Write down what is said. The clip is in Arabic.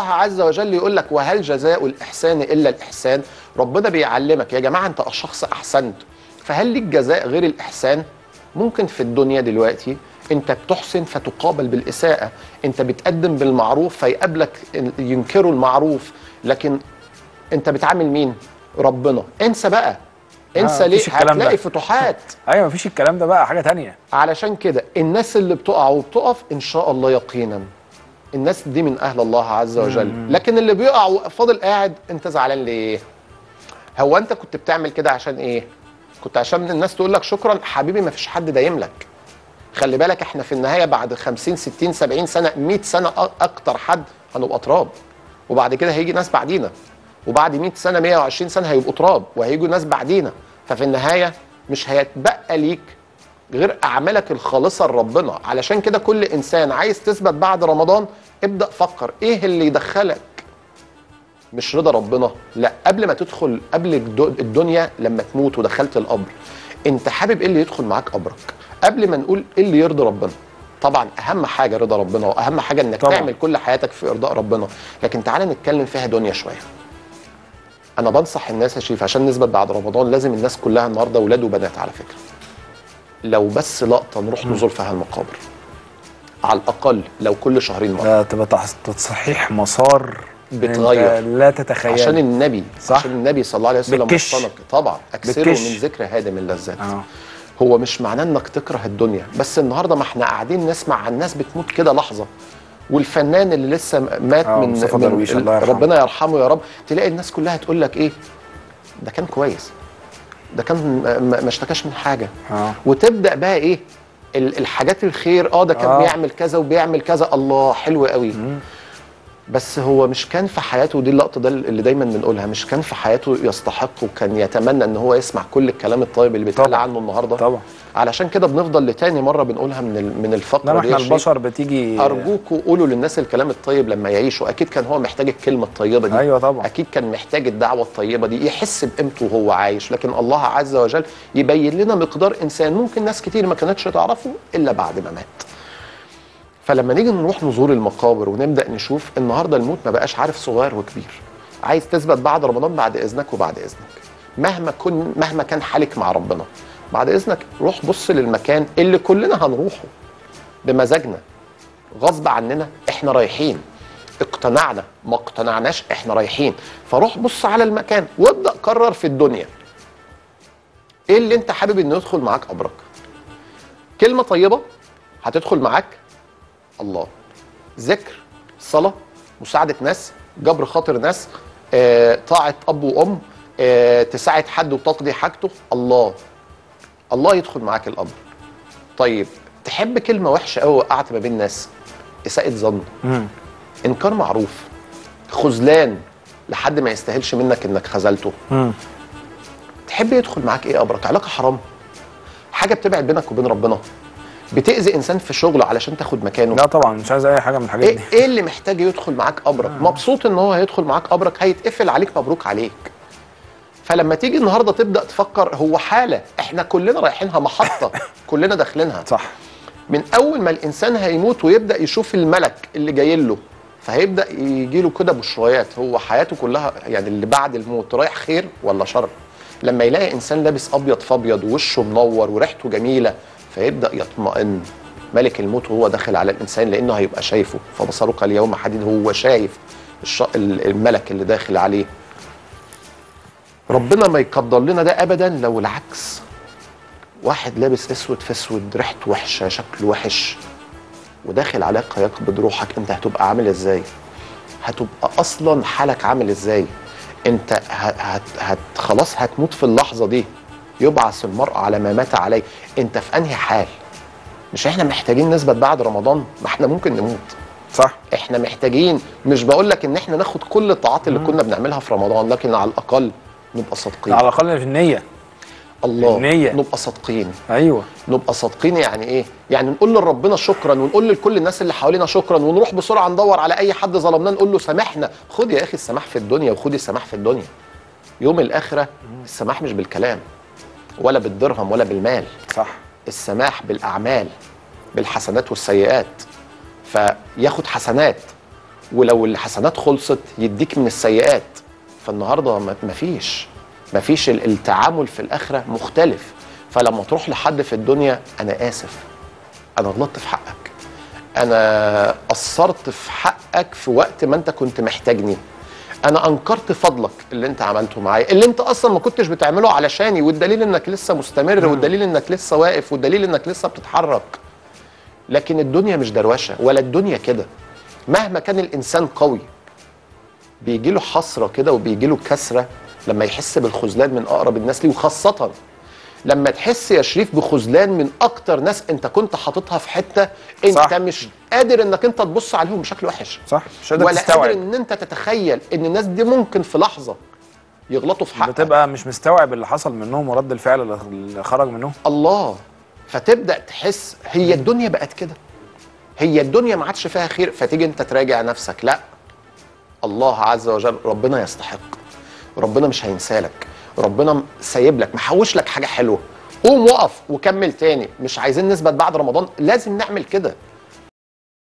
الله عز وجل يقول لك وهل جزاء الإحسان إلا الإحسان؟ ربنا بيعلمك يا جماعة أنت شخص أحسنت. فهل ليك جزاء غير الإحسان؟ ممكن في الدنيا دلوقتي أنت بتحسن فتقابل بالإساءة. أنت بتقدم بالمعروف فيقابلك ينكروا المعروف. لكن أنت بتعامل مين؟ ربنا. انسى بقى. انسى آه، ليه. هتلاقي فتوحات. أيوه مفيش الكلام ده بقى حاجة تانية. علشان كده الناس اللي بتقع وبتقف إن شاء الله يقينا. الناس دي من أهل الله عز وجل. لكن اللي بيقع وفاضل قاعد أنت زعلان ليه؟ هو أنت كنت بتعمل كده عشان إيه؟ كنت عشان الناس تقول لك شكرا؟ حبيبي ما فيش حد دايم لك. خلي بالك إحنا في النهاية بعد 50 60 70 سنة 100 سنة أكتر حد هنبقى تراب. وبعد كده هيجي ناس بعدينا. وبعد 100 سنة 120 سنة هيبقوا تراب وهيجوا ناس بعدينا. ففي النهاية مش هيتبقى ليك غير أعمالك الخالصة لربنا. علشان كده كل إنسان عايز تثبت بعد رمضان ابدأ فكر إيه اللي يدخلك؟ مش رضا ربنا. لا قبل ما تدخل قبل الدنيا لما تموت ودخلت القبر أنت حابب إيه اللي يدخل معاك قبرك؟ قبل ما نقول إيه اللي يرضي ربنا. طبعا أهم حاجة رضا ربنا وأهم حاجة إنك طبعاً. تعمل كل حياتك في إرضاء ربنا. لكن تعالى نتكلم فيها دنيا شوية. أنا بنصح الناس يا شريف عشان نثبت بعد رمضان لازم الناس كلها النهارده ولاد وبنات على فكرة. لو بس لقطة نروح نزور فيها المقابر. على الأقل لو كل شهرين مرة. ده تبقى تصحيح مسار بتغير. لا تتخيل. عشان النبي صح. عشان النبي صلى الله عليه وسلم. وصلك طبعا. اكثروا. من ذكر هادم اللذات. آه. هو مش معناه إنك تكره الدنيا. بس النهارده ما إحنا قاعدين نسمع عن ناس بتموت كده لحظة. والفنان اللي لسه مات آه، من, من درويش، الله يرحمه. ربنا يرحمه يا رب. تلاقي الناس كلها تقول لك إيه؟ ده كان كويس. ده كان ما- اشتكاش من حاجة. آه. وتبدأ بقى إيه؟ الحاجات الخير آه ده كان آه. بيعمل كذا وبيعمل كذا. الله حلو قوي. بس هو مش كان في حياته دي اللقطة ده اللي دايما بنقولها مش كان في حياته يستحق وكان يتمنى إن هو يسمع كل الكلام الطيب اللي بيتقال. عنه النهارده. طبعا. علشان كده بنفضل لتاني مرة بنقولها من من الفقرة انما دي إحنا. البشر بتيجي ارجوكوا قولوا للناس الكلام الطيب لما يعيشوا. أكيد كان هو محتاج الكلمة الطيبة دي. أيوه طبعا. أكيد كان محتاج الدعوة الطيبة دي. يحس بقيمته وهو عايش. لكن الله عز وجل يبين لنا مقدار إنسان. ممكن ناس كتير ما كانتش تعرفه إلا بعد ما مات. فلما نيجي نروح نزور المقابر ونبدأ نشوف النهارده الموت ما بقاش عارف صغير وكبير. عايز تثبت بعد رمضان بعد إذنك وبعد إذنك. مهما كن مهما كان حالك مع ربنا. بعد إذنك روح بص للمكان اللي كلنا هنروحه. بمزاجنا. غصب عننا إحنا رايحين. اقتنعنا. ما اقتنعناش إحنا رايحين. فروح بص على المكان وابدأ قرر في الدنيا. إيه اللي أنت حابب إنه يدخل معاك قبرك كلمة طيبة هتدخل معاك الله. ذكر صلاة مساعدة ناس جبر خاطر ناس آه، طاعة أب وأم آه، تساعد حد وتقضي حاجته. الله. الله يدخل معاك القبر طيب تحب كلمة وحشة قوي وقعت ما بين ناس؟ إساءة ظن. إنكار معروف. خذلان لحد ما يستاهلش منك إنك خذلته. تحب يدخل معاك إيه قبرك علاقة حرام. حاجة بتبعد بينك وبين ربنا. بتأذي إنسان في شغله علشان تاخد مكانه؟ لا طبعا مش عايز أي حاجة من الحاجات إيه دي. إيه اللي محتاج يدخل معاك قبرك مبسوط إن هو هيدخل معاك قبرك هيتقفل عليك مبروك عليك. فلما تيجي النهارده تبدأ تفكر هو حالة إحنا كلنا رايحينها محطة كلنا داخلينها. صح. من أول ما الإنسان هيموت ويبدأ يشوف الملك اللي جاي له فهيبدأ يجي له كده بشريات هو حياته كلها يعني اللي بعد الموت رايح خير ولا شر؟ لما يلاقي إنسان لابس أبيض فابيض ووشه منور وريحته جميلة فيبدأ يطمئن. ملك الموت وهو داخل على الإنسان لأنه هيبقى شايفه. فبصرك اليوم حديد هو شايف الملك اللي داخل عليه. ربنا ما يقدر لنا ده ابدا لو العكس. واحد لابس أسود في أسود ريحته وحشة شكله وحش. وداخل عليك هيقبض روحك أنت هتبقى عامل إزاي؟ هتبقى أصلا حالك عامل إزاي؟ أنت هت هت خلاص هتموت في اللحظة دي. يبعث المرء على ما مات عليه. انت في انهي حال؟ مش إحنا محتاجين نثبت بعد رمضان؟ ما إحنا ممكن نموت. صح. إحنا محتاجين مش بقول لك ان إحنا ناخد كل الطاعات اللي كنا بنعملها في رمضان لكن على الأقل نبقى صادقين. على الأقل في النية. الله النية. نبقى صادقين. أيوه. نبقى صادقين يعني إيه؟ يعني نقول لربنا شكرا ونقول لكل الناس اللي حوالينا شكرا ونروح بسرعة ندور على أي حد ظلمناه نقول له سامحنا، خد يا أخي السماح في الدنيا وخدي السماح في الدنيا. يوم الآخرة السماح مش بالكلام. ولا بالدرهم ولا بالمال، صح. السماح بالأعمال بالحسنات والسيئات. فياخد حسنات ولو الحسنات خلصت يديك من السيئات. فالنهاردة ما- مفيش. مفيش ال- التعامل في الآخرة مختلف. فلما تروح لحد في الدنيا أنا آسف. أنا غلطت في حقك. أنا قصرت في حقك في وقت ما أنت كنت محتاجني. أنا أنكرت فضلك اللي أنت عملته معايا اللي أنت أصلا ما كنتش بتعمله علشاني والدليل إنك لسه مستمر والدليل إنك لسه واقف والدليل إنك لسه بتتحرك. لكن الدنيا مش دروشة ولا الدنيا كده. مهما كان الإنسان قوي بيجي له حسرة كده وبيجي له كسرة لما يحس بالخذلان من أقرب الناس ليه وخاصة لما تحس يا شريف بخذلان من أكتر ناس أنت كنت حاططها في حتة أنت صح. مش قادر إنك أنت تبص عليهم بشكل وحش. صح. مش قادر ولا تستوعب. قادر إن أنت تتخيل إن الناس دي ممكن في لحظة يغلطوا في حقك. بتبقى مش مستوعب اللي حصل منهم ورد الفعل اللي- اللي خرج منهم؟ الله. فتبدأ تحس هي الدنيا بقت كده. هي الدنيا ما عادش فيها خير فتيجي أنت تراجع نفسك. لا. الله عز وجل ربنا يستحق. ربنا مش هينسالك. ربنا سايب لك محوش لك حاجة حلوة. قوم وقف وكمل تاني. مش عايزين نثبت بعد رمضان لازم نعمل كده.